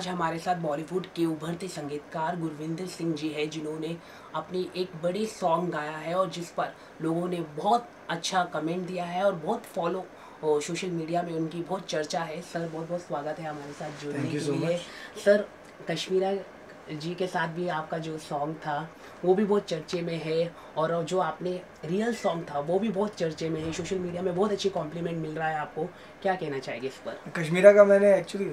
आज हमारे साथ बॉलीवुड के उभरते संगीतकार गुरविंदर सिंह जी है जिन्होंने अपनी एक बड़ी सॉन्ग गाया है और जिस पर लोगों ने बहुत अच्छा कमेंट दिया है और बहुत फॉलो और सोशल मीडिया में उनकी बहुत चर्चा है। सर बहुत बहुत स्वागत है हमारे साथ जुड़ने के so लिए। सर कश्मीरा जी के साथ भी आपका जो सॉन्ग था वो भी बहुत चर्चे में है और जो आपने रियल सॉन्ग था वो भी बहुत चर्चे में है। सोशल मीडिया में बहुत अच्छी कॉम्प्लीमेंट मिल रहा है आपको। क्या कहना चाहेंगे इस पर? कश्मीरा का मैंने एक्चुअली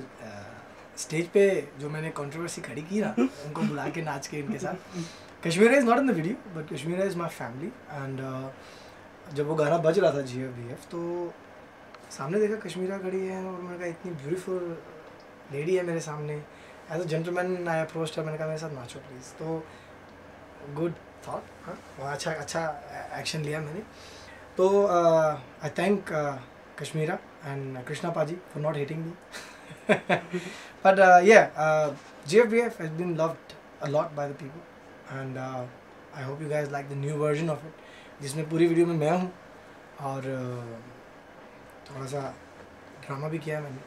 स्टेज पे जो मैंने कंट्रोवर्सी खड़ी की ना, उनको बुला के नाच के इनके साथ। Kashmira is not in the video but Kashmira is my family and जब वो गाना बज रहा था जी एफ़ बी एफ़ तो सामने देखा कश्मीरा खड़ी है और मैंने कहा, इतनी ब्यूटीफुल लेडी है मेरे सामने। As a gentleman I approach है मैंने कहा, मेरे साथ नाचो प्लीज़ तो गुड थॉट हाँ अच्छा अच्छा एक्शन लिया मैंने। तो I thank Kashmira and Krishna paaji for not hitting me but uh, yeah, uh, GFBF has been loved a lot by the people, and uh, I hope you guys like the new version of it, जिसमें पूरी video में मैं हूँ और uh, थोड़ा सा drama भी किया है मैंने।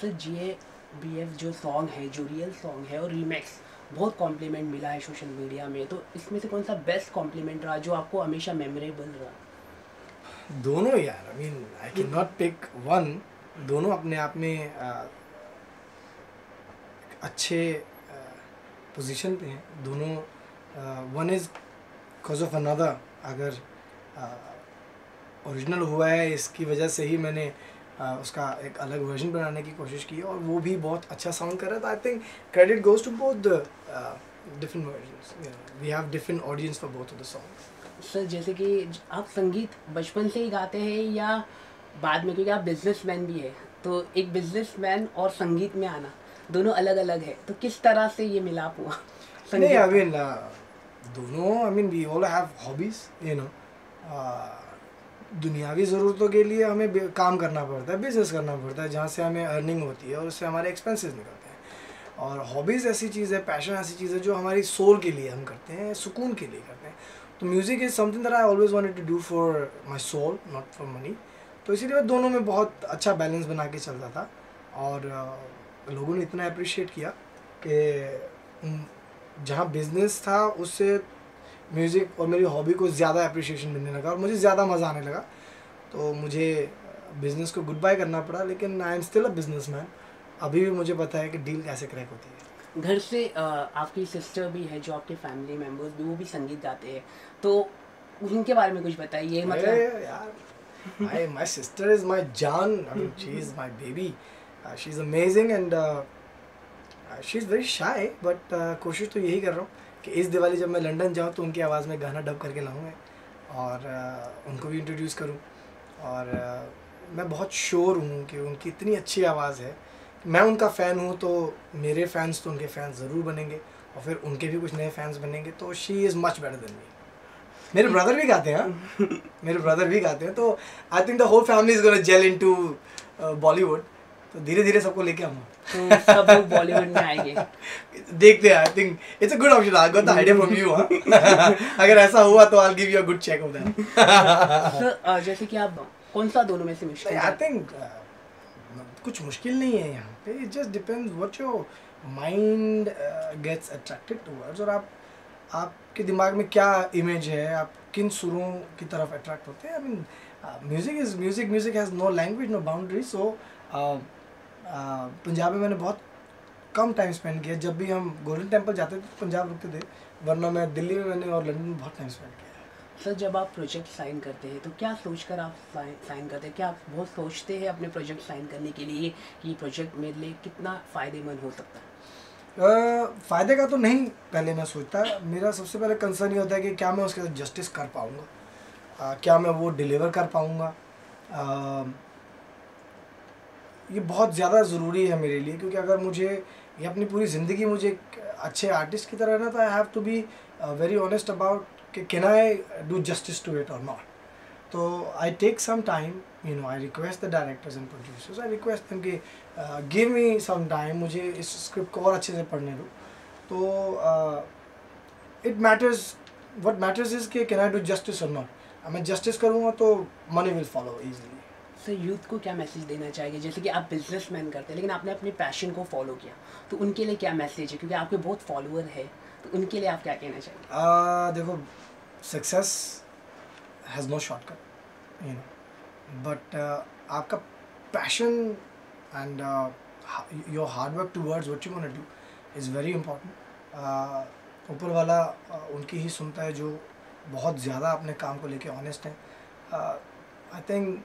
सर जी बी एफ़ जो सॉन्ग है जो रियल सॉन्ग है और रीमेक्स बहुत कॉम्प्लीमेंट मिला है सोशल मीडिया में। तो इसमें से कौन सा बेस्ट कॉम्प्लीमेंट रहा जो आपको हमेशा मेमोरेबल रहा? दोनों यार I mean I can not pick one दोनों अपने आप में अच्छे पोजीशन पे हैं। दोनों one is because of another अगर ओरिजिनल हुआ है इसकी वजह से ही मैंने uh, उसका एक अलग वर्जन बनाने की कोशिश की और वो भी बहुत अच्छा साउंड कर रहा था I think credit goes to both different version we have different audience for both of the song sir जैसे कि आप संगीत बचपन से ही गाते हैं या बाद में क्योंकि आप बिजनेसमैन भी है तो एक बिजनेसमैन और संगीत में आना दोनों अलग अलग है तो किस तरह से ये मिलाप हुआ? नहीं आई मीन दोनों I mean we all have hobbies you know दुनियावी ज़रूरतों के लिए हमें काम करना पड़ता है बिज़नेस करना पड़ता है जहाँ से हमें अर्निंग होती है और उससे हमारे एक्सपेंसेस निकलते हैं। और हॉबीज़ ऐसी चीज़ है पैशन ऐसी चीज़ है जो हमारी सोल के लिए हम करते हैं सुकून के लिए करते हैं। तो music is something that I always wanted to do for my soul not for money तो इसीलिए मैं दोनों में बहुत अच्छा बैलेंस बना के चलता था। और लोगों ने इतना अप्रिशिएट किया कि जहाँ बिज़नेस था उससे म्यूज़िक और मेरी हॉबी को ज़्यादा अप्रिशिएशन मिलने लगा और मुझे ज़्यादा मज़ा आने लगा। तो मुझे बिज़नेस को गुड बाय करना पड़ा लेकिन I am still a businessman अभी भी मुझे पता है कि डील कैसे क्रैक होती है। घर से आपकी सिस्टर भी है जो आपके फैमिली मेंबर्स भी वो भी संगीत गाते हैं। तो उनके बारे में कुछ बताइए मतलब यार my my sister is my Jan. I mean, she is my baby. Uh, she's amazing and uh, she's very shy. But uh, कोशिश तो यही कर रहा हूँ कि इस दिवाली जब मैं लंदन जाऊँ तो उनकी आवाज़ में गाना डब करके लाऊँगा और uh, उनको भी इंट्रोड्यूस करूँ और uh, मैं बहुत श्योर हूँ कि उनकी इतनी अच्छी आवाज़ है मैं उनका फ़ैन हूँ तो मेरे फैंस तो उनके फैंस ज़रूर बनेंगे और फिर उनके भी कुछ नए फैंस बनेंगे तो she is much better than me मेरे ब्रदर भी गाते हैं हाँ। मेरे ब्रदर भी गाते हैं तो I think the whole family is gonna gel into Bollywood तो धीरे धीरे सबको लेके आऊँगा। तो सब लोग बॉलीवुड में आएँगे। देखते हैं I think it's a good option I got the idea from you अगर ऐसा हुआ तो I give you a good check of that sir जैसे कि आप कौन सा दोनों में से मुश्किल आई थिंक कुछ मुश्किल नहीं है यहाँ पे। It just depends what your mind gets attracted towards और आप आप आपके दिमाग में क्या इमेज है? आप किन सुरों की तरफ़ अट्रैक्ट होते हैं? I mean music is music music has no language no boundary so Punjab में मैंने बहुत कम टाइम स्पेंड किया जब भी हम गोल्डन टेंपल जाते थे तो पंजाब रुकते थे। वरना मैं दिल्ली में मैंने और लंदन में बहुत टाइम स्पेंड किया सर जब आप प्रोजेक्ट साइन करते हैं तो क्या सोचकर आप साइन करते हैं? क्या आप बहुत सोचते हैं अपने प्रोजेक्ट साइन करने के लिए कि प्रोजेक्ट मेरे लिए कितना फ़ायदेमंद हो सकता है? फ़ायदे का तो नहीं पहले मैं सोचता। मेरा सबसे पहले कंसर्न ये होता है कि क्या मैं उसके साथ जस्टिस कर पाऊँगा। क्या मैं वो डिलीवर कर पाऊँगा। ये बहुत ज़्यादा ज़रूरी है मेरे लिए, क्योंकि अगर मुझे, ये अपनी पूरी ज़िंदगी मुझे एक अच्छे आर्टिस्ट की तरह रहना तो I have to be very honest about कि can I do justice to it और नॉट तो I take some time you know I request the directors and producers I request them कि गिव मी सम टाइम मुझे इस script को और अच्छे से पढ़ने दो। तो it matters what matters is के कैन आई डू जस्टिस और नॉट मैं जस्टिस करूँगा तो money will follow easily sir youth को क्या मैसेज देना चाहिए? जैसे कि आप बिज़नेस मैन करते हैं लेकिन आपने अपने पैशन को फॉलो किया तो उनके लिए क्या मैसेज है? क्योंकि आपके बहुत फॉलोअर है तो उनके लिए आप क्या कहना चाहेंगे? Uh, देखो success has no shortcut you know but आपका passion and your hard work towards what you want do is very important ऊपर वाला uh, उनकी ही सुनता है जो बहुत ज़्यादा अपने काम को लेके ऑनेस्ट है। आई थिंक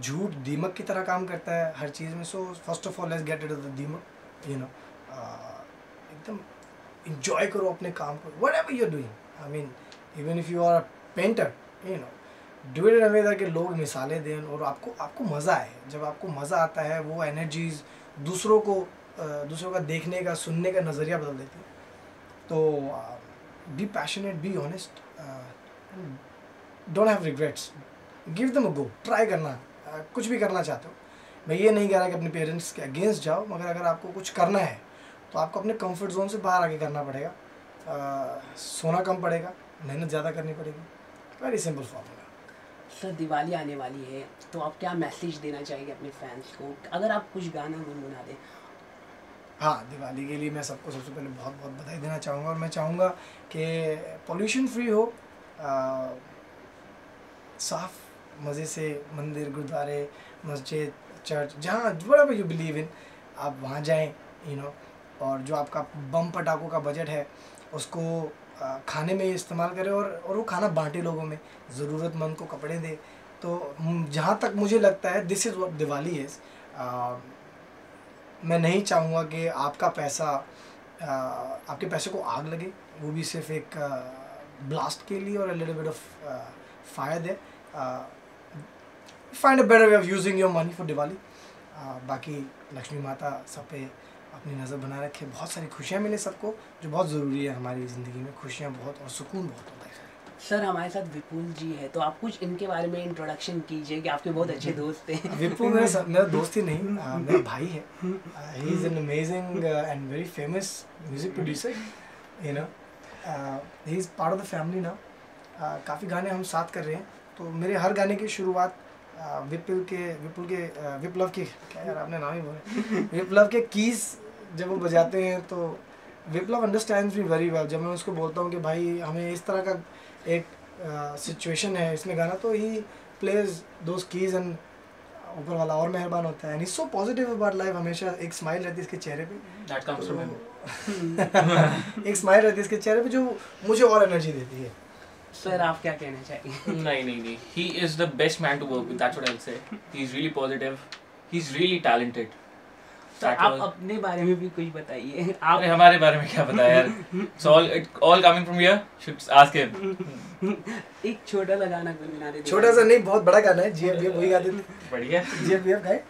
झूठ दीमक की तरह काम करता है हर चीज़ में so first of all let's get it the दीमक यू नो एकदम इंजॉय करो अपने काम को whatever you're doing I mean even if you are a painter you know do it way कि लोग मिसालें दें और आपको आपको मज़ा आए। जब आपको मज़ा आता है, वो एनर्जीज दूसरों को दूसरों का देखने का, सुनने का नज़रिया बदल देती है। तो be passionate be honest don't have regrets give them a go try करना। कुछ भी करना चाहते हो। मैं ये नहीं कह रहा कि अपने पेरेंट्स के अगेंस्ट जाओ, मगर अगर आपको कुछ करना है तो आपको अपने कंफर्ट जोन से बाहर आके करना पड़ेगा। सोना कम पड़ेगा, मेहनत ज़्यादा करनी पड़ेगी। Very simple formula sir Diwali आने वाली है तो आप क्या मैसेज देना चाहेंगे अपने फैंस को? अगर आप कुछ गाना गुनगुना दें। हाँ दिवाली के लिए मैं सबको सबसे पहले बहुत बहुत बधाई देना चाहूँगा और मैं चाहूँगा कि पोल्यूशन फ्री हो आ, साफ़ मज़े से मंदिर गुरुद्वारे मस्जिद चर्च जहाँ बड़ा यू बिलीव इन आप वहाँ जाएँ यू नो और जो आपका बम पटाखों का बजट है उसको खाने में इस्तेमाल करें और और वो खाना बांटे लोगों में। ज़रूरतमंद को कपड़े दे। तो जहाँ तक मुझे लगता है this is what Diwali is मैं नहीं चाहूँगा कि आपका पैसा आ, आपके पैसे को आग लगे। वो भी सिर्फ़ एक आ, ब्लास्ट के लिए और little bit of fire they. Find a better way of using your money for Diwali. बाकी लक्ष्मी माता सब पे अपनी नज़र बना रखे। बहुत सारी खुशियाँ मिले सबको जो बहुत ज़रूरी है हमारी ज़िंदगी में। खुशियाँ बहुत और सुकून बहुत होता है। सर हमारे साथ विपुल जी है तो आप कुछ इनके बारे में इंट्रोडक्शन कीजिए कि आपके बहुत अच्छे दोस्त हैं। विपुल मेरा मेरा दोस्त ही नहीं आ, मेरा भाई है। He is an amazing and very famous music producer you know he is part of the family ना काफ़ी गाने हम साथ कर रहे हैं। तो मेरे हर गाने की शुरुआत विपुल के विपुल के विप्लव के क्या यार आपने नाम ही बोले। विप्लव के कीज जब वो बजाते हैं तो विप्लव अंडरस्टैंड भी वेरी वेल जब मैं उसको बोलता हूँ कि भाई हमें इस तरह का एक सिचुएशन uh, है इसमें गाना तो he plays those keys and ऊपर वाला और मेहरबान होता है. And so positive about life हमेशा एक स्माइल रहती है इसके चेहरे पे. दैट कम्स फ्रॉम एक स्माइल रहती है इसके चेहरे पे जो मुझे और एनर्जी देती है. सर आप क्या कहना चाहेंगे? No no no. He is the best man to work with that's what I will say he is really positive he is really talented तो आप अपने बारे में भी कुछ बताइए। आप अरे हमारे बारे में क्या बताया यार? So all all coming from here should ask him एक छोटा सा गाना गुनगुना दे छोटा सा नहीं बहुत बड़ा गाना है जीएफबीएफ वही गा देते बढ़िया। जीएफबीएफ गाए।